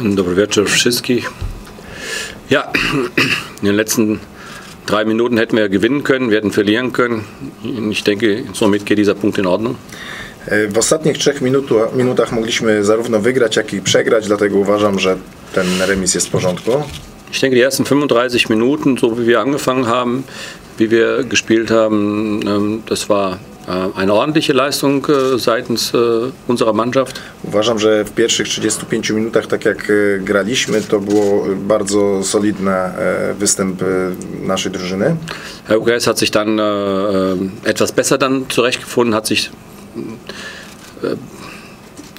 Dobry wieczór wszystkich. Ja, in den letzten drei Minuten hätten wir gewinnen können, wir hätten verlieren können. Ich denke, somit geht dieser Punkt in Ordnung. E, W ostatnich trzech minutu, minutach mogliśmy zarówno wygrać, jak i przegrać, dlatego uważam, że ten remis jest w porządku. Ich denke, die ersten 35 Minuten, so wie wir angefangen haben, wie wir gespielt haben, ähm, das war eine ordentliche Leistung äh, seitens äh, unserer Mannschaft. Uważam, że w pierwszych 35 minutach, tak jak e, graliśmy, to było bardzo solidny e, występ e, naszej drużyny. Herr UKS hat sich dann äh, äh, etwas besser dann zurechtgefunden, hat sich äh,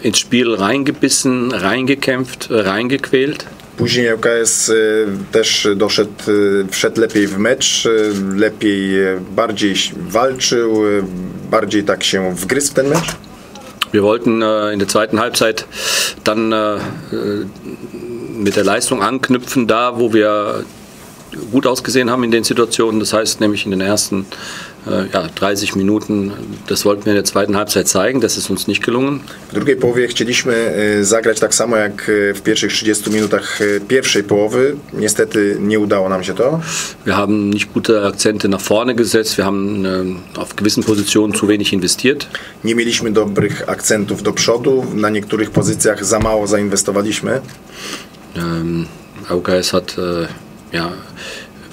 ins Spiel reingebissen, reingekämpft, äh, reingequält. Później ŁKS e, też doszedł, wszedł lepiej w mecz, lepiej, bardziej walczył, bardziej tak się wgryzł w ten mecz. Wir wollten äh, in der zweiten Halbzeit dann äh, äh, mit der Leistung anknüpfen, da wo wir gut ausgesehen haben in den Situationen. Das heißt nämlich in den ersten ja, 30 Minuten, das wollten wir in der zweiten Halbzeit zeigen. Das ist uns nicht gelungen. W drugiej połowie chcieliśmy e, zagrać tak samo jak e, w pierwszych 30 minutach e, pierwszej połowy. Niestety nie udało nam się to. Wir haben nicht gute Akzente nach vorne gesetzt. Wir haben äh, auf gewissen Positionen zu wenig investiert. Nie mieliśmy dobrych akcentów do przodu. Na niektórych pozycjach za mało zainwestowaliśmy. Ähm, AUKS hat, äh, ja,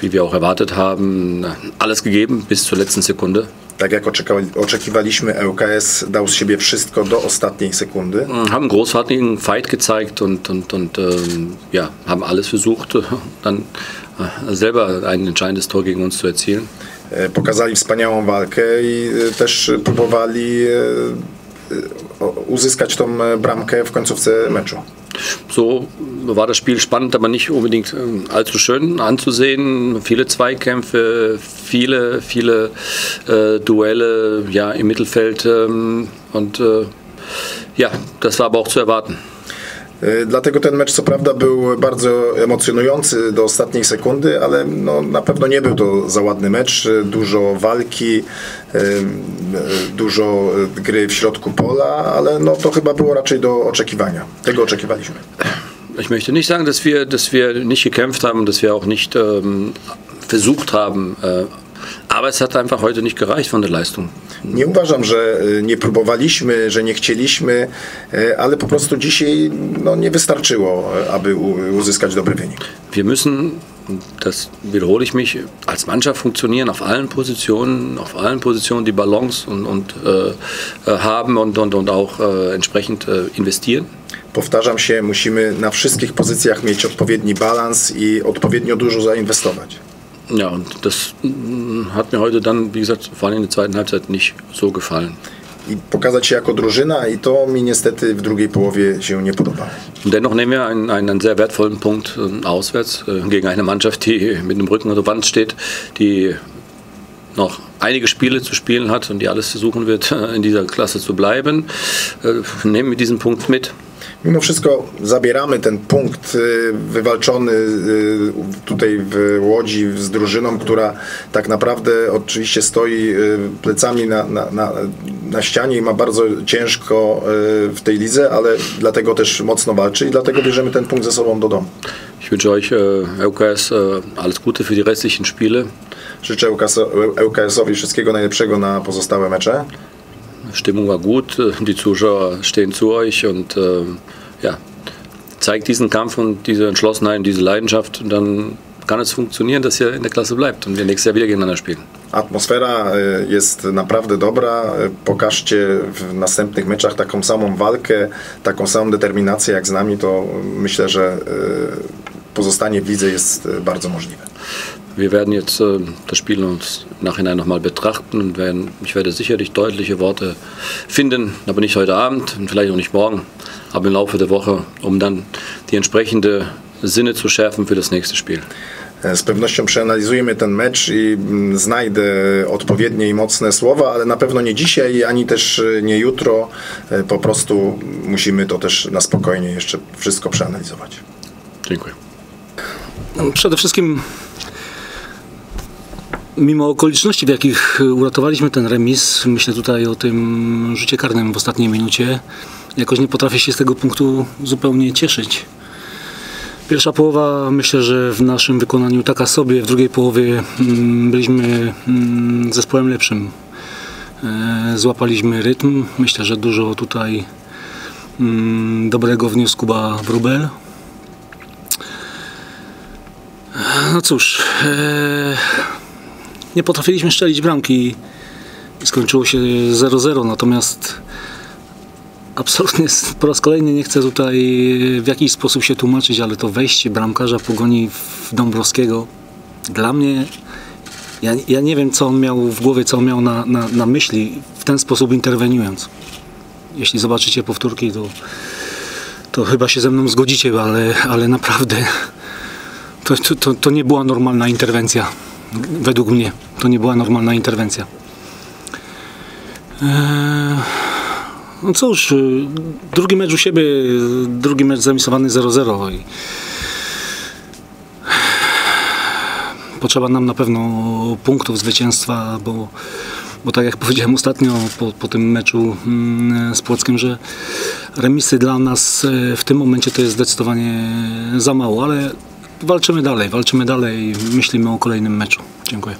wie wir auch erwartet haben, alles gegeben bis zur letzten Sekunde. Tak jak oczekiwaliśmy, ŁKS dał z siebie wszystko do ostatniej sekundy. Haben einen großartigen Fight gezeigt und, und, und ähm, ja, haben alles versucht, dann äh, selber ein entscheidendes Tor gegen uns zu erzielen. E, Pokazali wspaniałą walkę i e, też próbowali e, uzyskać tą bramkę w końcówce meczu. So war das Spiel spannend, aber nicht unbedingt ähm, allzu schön anzusehen. Viele Zweikämpfe, viele, viele äh, Duelle ja, im Mittelfeld ähm, und äh, ja, das war aber auch zu erwarten. E, Dlatego ten mecz co prawda był bardzo emocjonujący do ostatniej sekundy, ale no, na pewno nie był to za ładny mecz. Dużo walki, e, dużo e, gry w środku pola, ale no, to chyba było raczej do oczekiwania. Tego oczekiwaliśmy. Ich möchte nicht sagen, dass wir, dass wir nicht gekämpft haben, dass wir auch nicht ähm, versucht haben. Äh, aber es hat einfach heute nicht gereicht von der Leistung. Nie uważam, że nie próbowaliśmy, że nie chcieliśmy, ale po prostu dzisiaj no, nie wystarczyło, aby uzyskać dobry wynik. Wir müssen, das wiederhole ich mich, als Mannschaft funktionieren auf allen Positionen, auf allen Positionen die Balance und, und äh, äh, haben und, und, und auch äh, entsprechend äh, investieren. Powtarzam się, musimy na wszystkich pozycjach mieć odpowiedni balans i odpowiednio dużo zainwestować. Ja, und das mm, hat mir heute dann, wie gesagt, vor allem in der zweiten Halbzeit nicht so gefallen. I pokazać się jako drużyna i to mi niestety w drugiej połowie się nie podobało. Und dennoch nehmen wir einen, einen sehr wertvollen Punkt ähm, auswärts äh, gegen eine Mannschaft, die mit dem Rücken an der Wand steht, die noch einige Spiele zu spielen hat und die alles versuchen wird, in dieser Klasse zu bleiben. Äh, nehmen wir diesen Punkt mit. Mimo wszystko zabieramy ten punkt y, wywalczony y, tutaj w Łodzi z drużyną, która tak naprawdę oczywiście stoi y, plecami na, na, na, na ścianie i ma bardzo ciężko w tej lidze, ale dlatego też mocno walczy i dlatego bierzemy ten punkt ze sobą do domu. Ich wünsche euch, LKS, alles Gute für die restlichen Spiele. Życzę ŁKS-owi wszystkiego najlepszego na pozostałe mecze. Stimmung war gut, äh, die Zuschauer stehen zu euch und äh, ja, zeigt diesen Kampf und diese Entschlossenheit und diese Leidenschaft und dann kann es funktionieren, dass ihr in der Klasse bleibt und wir nächstes Jahr wieder gegeneinander spielen. Atmosfera y, jest naprawdę dobra. Pokażcie w następnych meczach taką samą walkę, taką samą determinację jak z nami, to myślę, że pozostanie w lidze jest bardzo możliwe. Wir werden jetzt äh, das Spiel uns Nachhinein nochmal betrachten und werden, ich werde sicherlich deutliche Worte finden, aber nicht heute Abend und vielleicht auch nicht morgen, aber im Laufe der Woche, um dann die entsprechende Sinne zu schärfen für das nächste Spiel. E, Z pewnością przeanalizujemy ten mecz i mm, znajdę odpowiednie i mocne słowa, ale na pewno nie dzisiaj, ani też y, nie jutro. E, Po prostu musimy to też na spokojnie jeszcze wszystko przeanalizować. Dziękuję. Przede wszystkim, mimo okoliczności, w jakich uratowaliśmy ten remis, myślę tutaj o tym rzucie karnym w ostatniej minucie, jakoś nie potrafię się z tego punktu zupełnie cieszyć. Pierwsza połowa myślę, że w naszym wykonaniu taka sobie, w drugiej połowie mm, byliśmy mm, zespołem lepszym. E, Złapaliśmy rytm. Myślę, że dużo tutaj mm, dobrego wniósł Kuba Wrubel. No cóż, e, nie potrafiliśmy szczelić bramki i skończyło się 0-0, natomiast absolutnie po raz kolejny nie chcę tutaj w jakiś sposób się tłumaczyć, ale to wejście bramkarza pogoni w Dąbrowskiego dla mnie, ja, ja nie wiem co on miał w głowie, co on miał na, na, na myśli w ten sposób interweniując. Jeśli zobaczycie powtórki, to, to chyba się ze mną zgodzicie, ale, ale naprawdę to, to, to nie była normalna interwencja. Według mnie to nie była normalna interwencja. Eee, no cóż, y, drugi mecz u siebie, drugi mecz zamisowany 0-0 i potrzeba nam na pewno punktów zwycięstwa, bo, bo tak jak powiedziałem ostatnio po, po tym meczu mm, z Płockiem, że remisy dla nas y, w tym momencie to jest zdecydowanie za mało, ale walczymy dalej, walczymy dalej, myślimy o kolejnym meczu. Dziękuję.